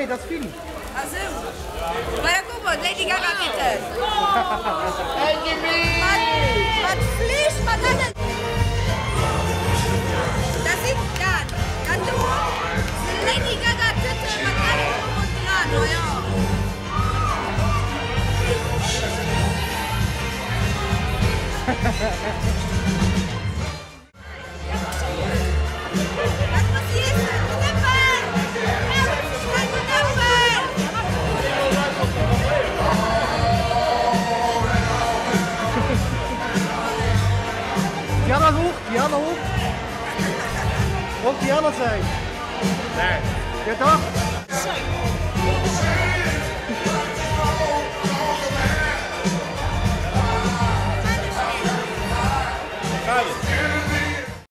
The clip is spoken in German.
Nee, das film. Azul. Agora com Lady Gaga Peters. Hey, Jimmy! man fließt, man hat das? Das ist dann. Dann du. Lady Gaga Peters, man kann und dran, oh ja. Ha ha ha ha. the other hook, the other hook. Hook. There. Get up. Got it.